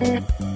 Mm-hmm.